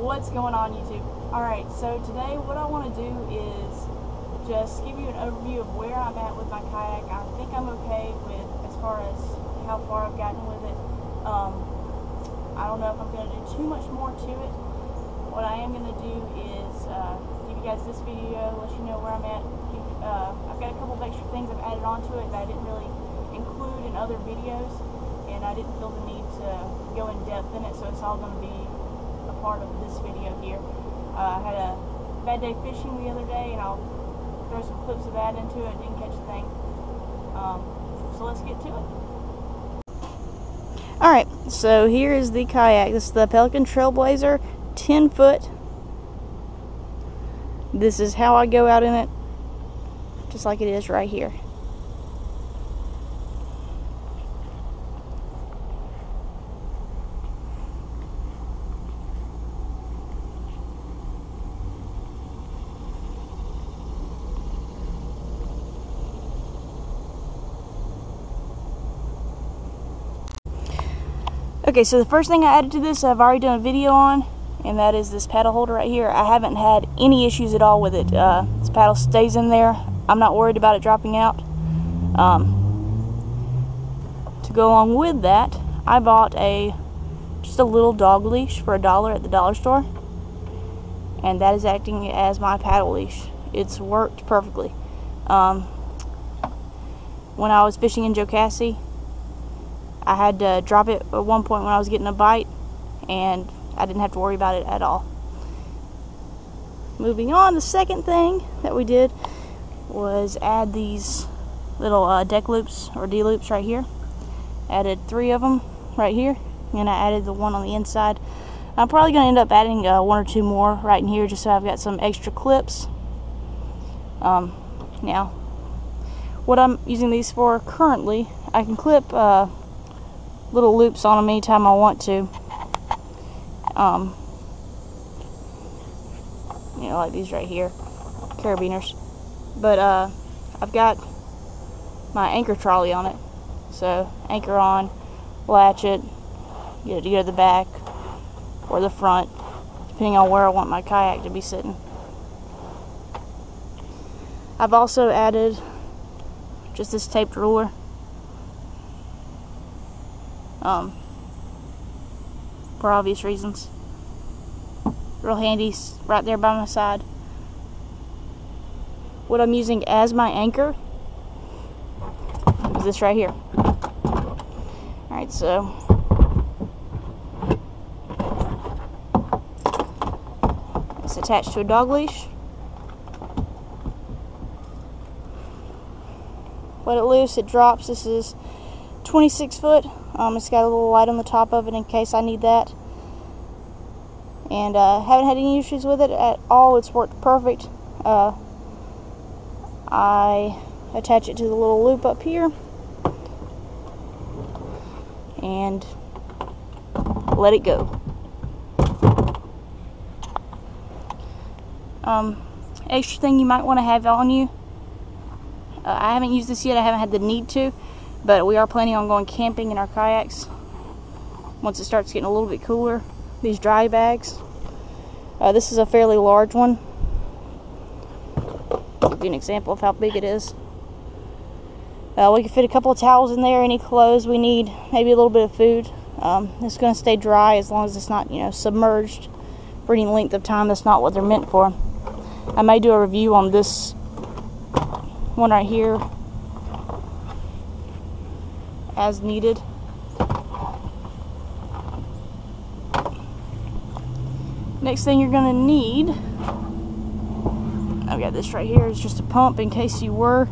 What's going on YouTube? Alright, so today what I want to do is just give you an overview of where I'm at with my kayak. I think I'm okay with as far as how far I've gotten with it. Um, I don't know if I'm going to do too much more to it. What I am going to do is uh, give you guys this video, let you know where I'm at. Uh, I've got a couple of extra things I've added onto it that I didn't really include in other videos and I didn't feel the need to go in depth in it so it's all going to be part of this video here. Uh, I had a bad day fishing the other day, and I'll throw some clips of that into it. Didn't catch a thing. Um, so let's get to it. Alright, so here is the kayak. This is the Pelican Trailblazer 10 foot. This is how I go out in it, just like it is right here. Okay, so the first thing I added to this, I've already done a video on, and that is this paddle holder right here. I haven't had any issues at all with it. Uh, this paddle stays in there. I'm not worried about it dropping out. Um, to go along with that, I bought a just a little dog leash for a dollar at the dollar store, and that is acting as my paddle leash. It's worked perfectly. Um, when I was fishing in Jocassee, I had to drop it at one point when I was getting a bite, and I didn't have to worry about it at all. Moving on, the second thing that we did was add these little uh, deck loops or D loops right here. Added three of them right here, and I added the one on the inside. I'm probably going to end up adding uh, one or two more right in here just so I've got some extra clips. Um, now, what I'm using these for currently, I can clip uh, little loops on them anytime I want to. Um, you know, like these right here, carabiners. But uh, I've got my anchor trolley on it. So anchor on, latch it, get it to go to the back or the front, depending on where I want my kayak to be sitting. I've also added just this taped ruler um, for obvious reasons. Real handy, right there by my side. What I'm using as my anchor is this right here. Alright, so it's attached to a dog leash. Let it loose, it drops. This is 26 foot. Um, it's got a little light on the top of it in case I need that. And uh, haven't had any issues with it at all. It's worked perfect. Uh, I attach it to the little loop up here. And let it go. Um, extra thing you might want to have on you. Uh, I haven't used this yet. I haven't had the need to. But we are planning on going camping in our kayaks once it starts getting a little bit cooler. These dry bags. Uh, this is a fairly large one. I'll give you an example of how big it is. Uh, we can fit a couple of towels in there, any clothes we need, maybe a little bit of food. Um, it's going to stay dry as long as it's not, you know, submerged for any length of time. That's not what they're meant for. I may do a review on this one right here as needed. Next thing you're to need, I've got this right here, is just a pump in case you were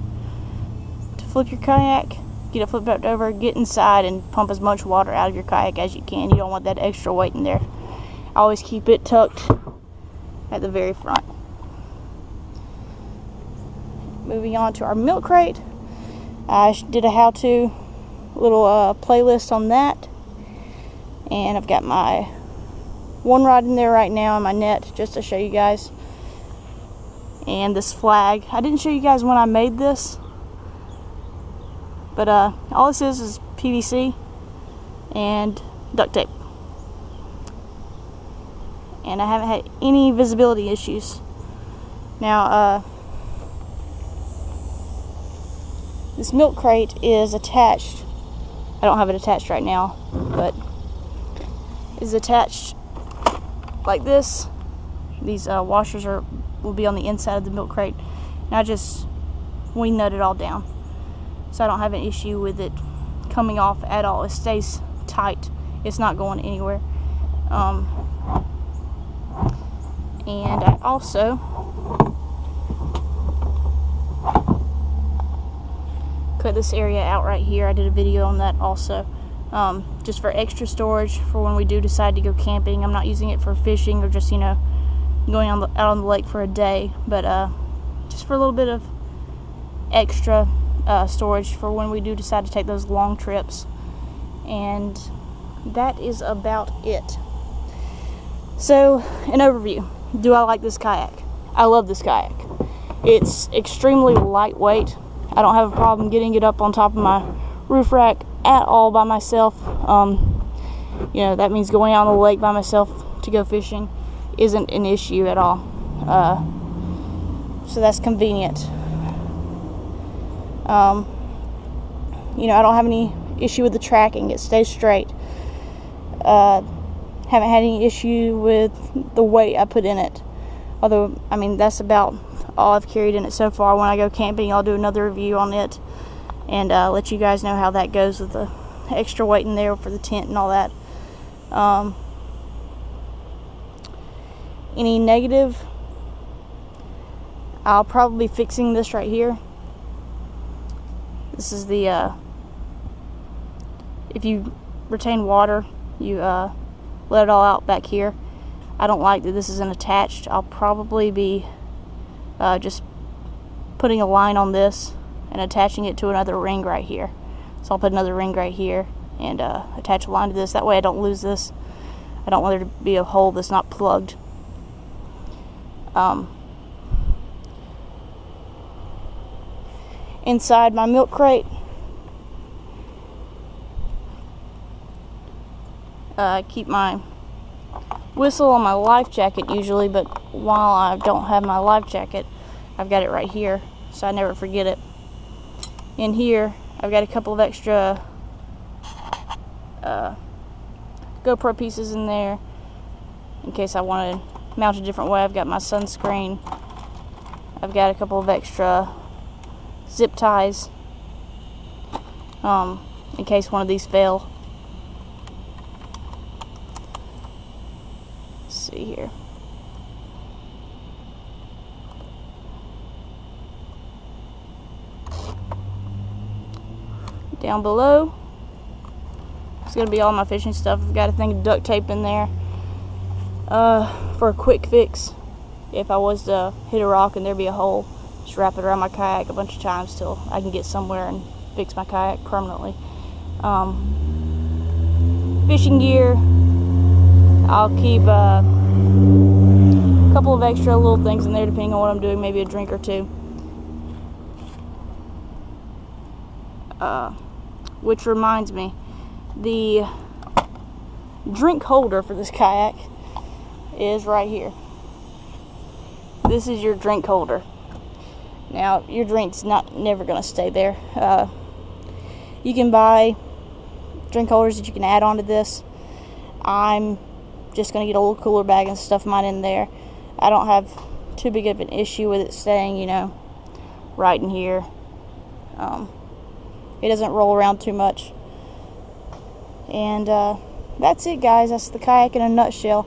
to flip your kayak. Get it flipped over, get inside, and pump as much water out of your kayak as you can. You don't want that extra weight in there. Always keep it tucked at the very front. Moving on to our milk crate. I did a how-to little uh, playlist on that. And I've got my one rod in there right now and my net just to show you guys. And this flag. I didn't show you guys when I made this. But uh, all this is is PVC and duct tape. and I haven't had any visibility issues. Now, uh, this milk crate is attached. I don't have it attached right now, but is attached like this. These uh, washers are will be on the inside of the milk crate. And I just we nut it all down, so I don't have an issue with it coming off at all. It stays tight. It's not going anywhere. Um, and I also cut this area out right here. I did a video on that also. Um, just for extra storage for when we do decide to go camping. I'm not using it for fishing or just, you know, going on the, out on the lake for a day, but uh, just for a little bit of extra uh, storage for when we do decide to take those long trips. And that is about it. So, an overview. Do I like this kayak? I love this kayak. It's extremely lightweight. I don't have a problem getting it up on top of my roof rack at all by myself. Um, you know, that means going out on the lake by myself to go fishing isn't an issue at all. Uh, so that's convenient. Um, you know, I don't have any issue with the tracking, it stays straight. Uh, haven't had any issue with the weight I put in it. Although, I mean, that's about all I've carried in it so far. When I go camping, I'll do another review on it and uh, let you guys know how that goes with the extra weight in there for the tent and all that. Um, any negative, I'll probably be fixing this right here. This is the, uh, if you retain water, you uh, let it all out back here. I don't like that this isn't attached. I'll probably be uh, just putting a line on this and attaching it to another ring right here. So I'll put another ring right here and uh, attach a line to this. That way I don't lose this. I don't want there to be a hole that's not plugged. Um, inside my milk crate, uh, I keep my whistle on my life jacket usually, but while I don't have my life jacket, I've got it right here, so I never forget it. In here, I've got a couple of extra uh, GoPro pieces in there in case I want to mount a different way. I've got my sunscreen. I've got a couple of extra zip ties um, in case one of these fail. Let's see here. Down below, it's gonna be all my fishing stuff. I've got a thing of duct tape in there uh, for a quick fix. If I was to hit a rock and there be a hole, just wrap it around my kayak a bunch of times till I can get somewhere and fix my kayak permanently. Um, fishing gear, I'll keep uh, a couple of extra little things in there depending on what I'm doing, maybe a drink or two. Uh, which reminds me, the drink holder for this kayak is right here. This is your drink holder. Now, your drink's not never going to stay there. Uh, you can buy drink holders that you can add onto this. I'm just going to get a little cooler bag and stuff mine in there. I don't have too big of an issue with it staying, you know, right in here. Um, it doesn't roll around too much. And uh, that's it, guys. That's the kayak in a nutshell.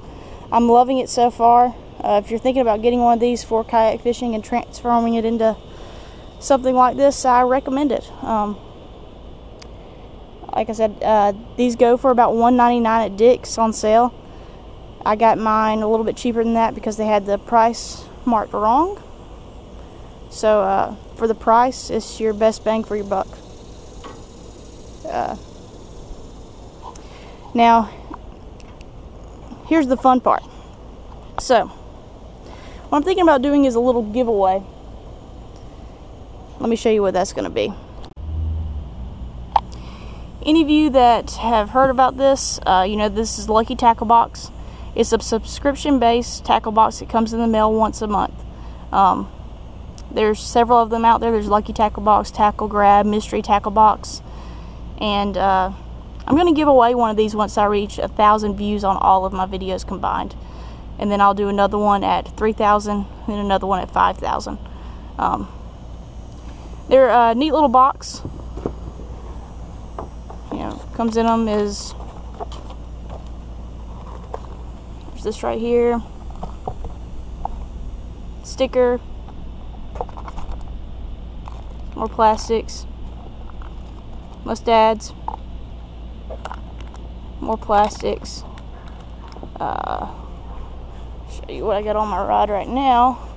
I'm loving it so far. Uh, if you're thinking about getting one of these for kayak fishing and transforming it into something like this, I recommend it. Um, like I said, uh, these go for about $1.99 at Dick's on sale. I got mine a little bit cheaper than that because they had the price marked wrong. So uh, for the price, it's your best bang for your buck. Uh, now, here's the fun part. So, what I'm thinking about doing is a little giveaway. Let me show you what that's going to be. Any of you that have heard about this, uh, you know this is Lucky Tackle Box, It's a subscription-based tackle box that comes in the mail once a month. Um, there's several of them out there. There's Lucky Tackle Box, Tackle Grab, Mystery Tackle Box, and uh, I'm going to give away one of these once I reach a thousand views on all of my videos combined, and then I'll do another one at 3,000 and another one at 5,000. Um, they're a neat little box. You know, comes in them is there's this right here sticker more plastics mustads more plastics. Uh, show you what I got on my rod right now.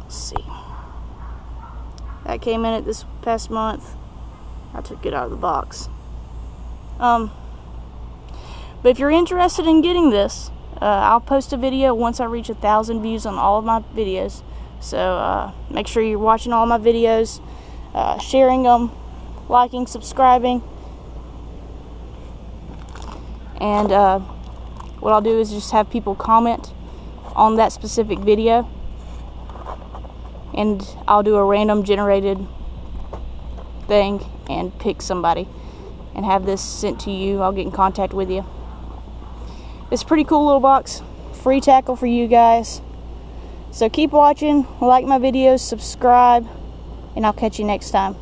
Let's see. That came in it this past month. I took it out of the box. Um, but if you're interested in getting this uh, I'll post a video once I reach a thousand views on all of my videos. So uh, make sure you're watching all my videos, uh, sharing them, liking, subscribing. And uh, what I'll do is just have people comment on that specific video. And I'll do a random generated thing and pick somebody and have this sent to you. I'll get in contact with you. It's a pretty cool little box. Free tackle for you guys. So keep watching, like my videos, subscribe, and I'll catch you next time.